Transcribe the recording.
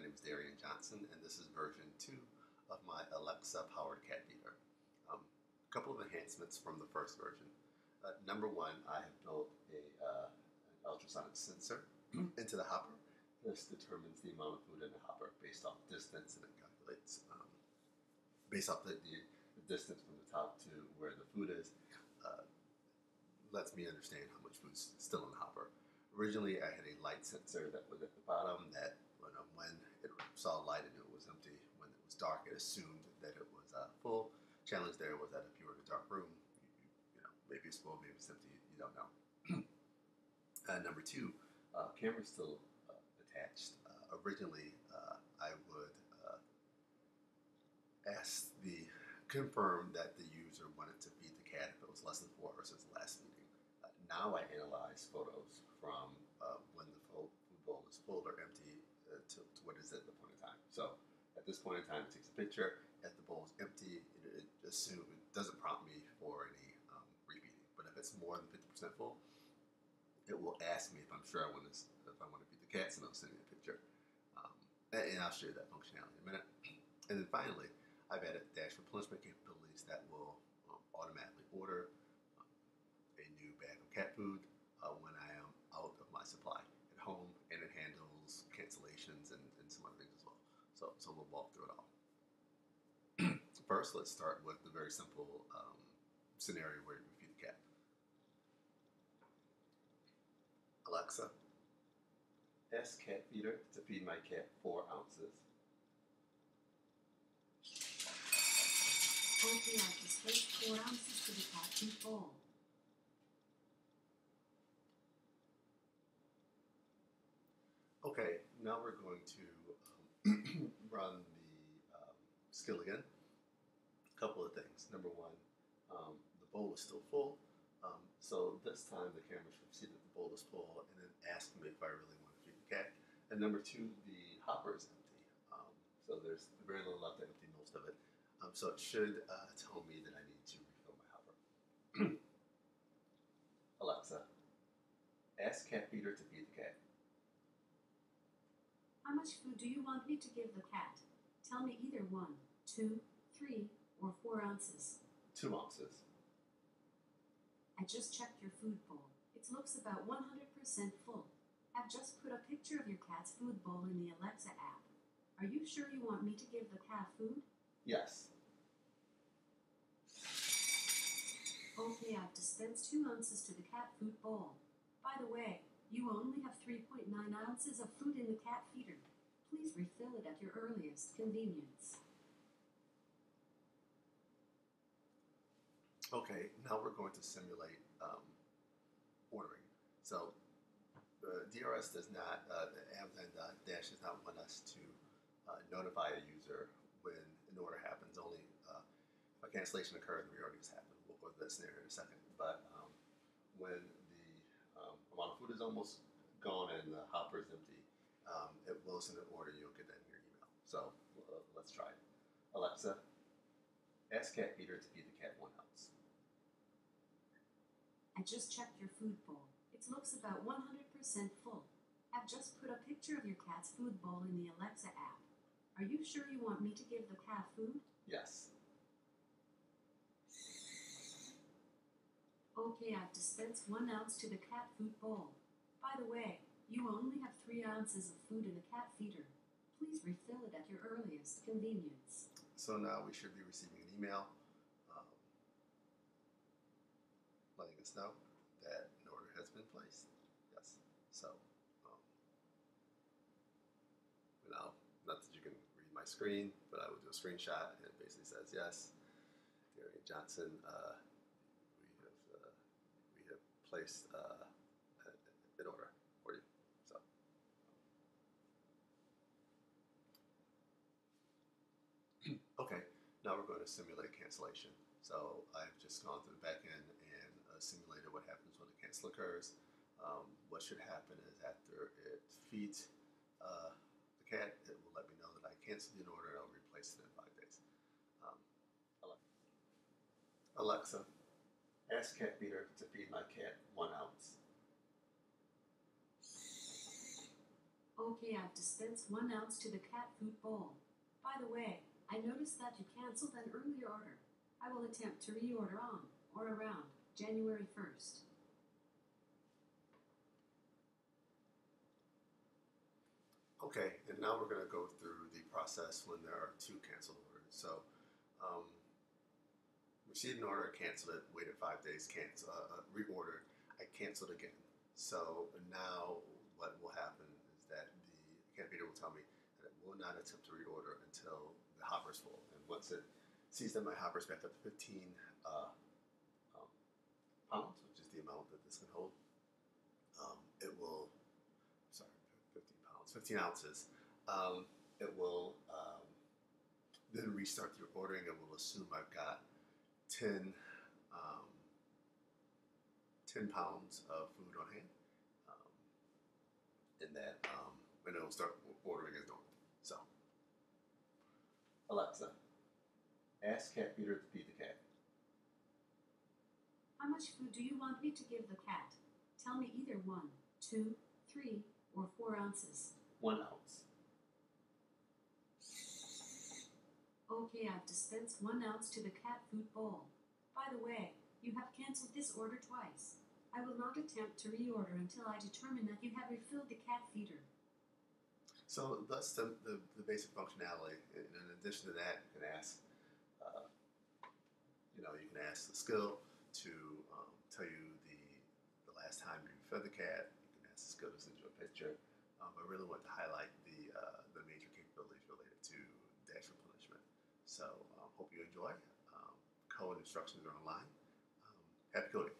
My name is Darian Johnson, and this is version 2 of my Alexa powered cat feeder. Um, a couple of enhancements from the first version. Uh, number one, I have built a, uh, an ultrasonic sensor into the hopper. This determines the amount of food in the hopper based off distance, and it calculates um, based off the, the, distance from the top to where the food is. Uh, lets me understand how much food's still in the hopper. Originally, I had a light sensor that was at the bottom that when, it saw light and it was empty. When it was dark, it assumed that it was uh, full. Challenge there was that if you were in a dark room, you, you, know, maybe it's full, maybe it's empty, you don't know. uh, number two, uh, camera's still uh, attached. Uh, originally, uh, I would ask the confirm that the user wanted to feed the cat if it was less than four hours since the last meeting. now I analyze photos from uh, when the food bowl is full or empty uh, to, to, what is at the point in time. So at this point in time, it takes a picture. If the bowl is empty, it, it assume it doesn't prompt me for any um, repeating. But if it's more than fifty percent full, it will ask me if I'm sure I want to if I want to feed the cats, and I'll send me a picture. Um, and, and I'll share that functionality in a minute. And then finally, I've added dash replenishment capabilities that will um, automatically order um, a new bag of cat food uh, when I am out of my supply at home, and it handles cancellations and, and some other things as well. So, so we'll walk through it all. First, let's start with the very simple um, scenario where you feed the cat. Alexa, ask cat feeder to feed my cat four ounces. Okay, placed four ounces to the cat food bowl. Okay, now we're going to um, run the um, skill again. A couple of things. Number one, um, the bowl is still full. Um, so this time the camera should see that the bowl is full and then ask me if I really want to feed the cat. And number two, the hopper is empty. Um, so there's very little left to empty most of it. Um, so it should uh, tell me that I need to refill my hopper. Alexa, ask cat feeder to feed the cat. How much food do you want me to give the cat? Tell me either one, two, three, or four ounces. Two ounces. I just checked your food bowl. It looks about 100% full. I've just put a picture of your cat's food bowl in the Alexa app. Are you sure you want me to give the cat food? Yes. Okay, I've dispensed two ounces to the cat food bowl. By the way, you only have 3.9 ounces of food in the cat feeder. Please refill it at your earliest convenience. Okay, now we're going to simulate um, ordering. So the DRS does not, uh, Amazon Dash does not want us to uh, notify a user when an order happens. Only uh, if a cancellation occurs, the reorder has happened. We'll go to that scenario in a second. But um, when um, amount of food is almost gone and the hopper is empty, um, it will send an order. You'll get that in your email. So uh, let's try it. Alexa, ask cat feeder to feed the cat one ounce. I just checked your food bowl. It looks about 100% full. I've just put a picture of your cat's food bowl in the Alexa app. Are you sure you want me to give the cat food? Yes. Okay, I've dispensed one ounce to the cat food bowl. By the way, you only have three ounces of food in the cat feeder. Please refill it at your earliest convenience. So now we should be receiving an email um, letting us know that an order has been placed. Yes. So um, now, not that you can read my screen, but I will do a screenshot and it basically says yes. Darian Johnson. Uh, placed uh, an order for you. So. okay, now we're going to simulate cancellation. So I've just gone through the back end and uh, simulated what happens when a cancel occurs. Um, what should happen is after it feeds uh, the cat, it will let me know that I canceled the order and I'll replace it in five days. Um, Alexa, Ask cat feeder to feed my cat one ounce. Okay, I've dispensed one ounce to the cat food bowl. By the way, I noticed that you canceled an earlier order. I will attempt to reorder on or around January 1st. Okay, and now we're going to go through the process when there are two canceled orders. So, um, received an order, canceled it, waited five days, cancel, uh, uh, reordered, I canceled again. So now what will happen that the feeder will tell me that it will not attempt to reorder until the hopper's full. And once it sees that my hopper's back up to 15 uh, um, pounds, which is the amount that this can hold, um, it will, sorry, 15 pounds, 15 ounces, um, it will um, then restart the ordering and will assume I've got 10, um, 10 pounds of food on hand. And that, um, and it'll start ordering as normal. So, Alexa, ask Cat Feeder to feed the cat. How much food do you want me to give the cat? Tell me either one, two, three, or four ounces. One ounce. Okay, I've dispensed one ounce to the cat food bowl. By the way, you have canceled this order twice. I will not attempt to reorder until I determine that you have refilled the cat feeder. So that's the, the, the basic functionality. And in addition to that, you can ask, uh, you know, you can ask the skill to um, tell you the the last time you fed the cat. You can ask the skill to send you a picture. Um, I really want to highlight the uh, the major capabilities related to dash replenishment. So um, hope you enjoy. Um, code instructions are online. Um, happy coding.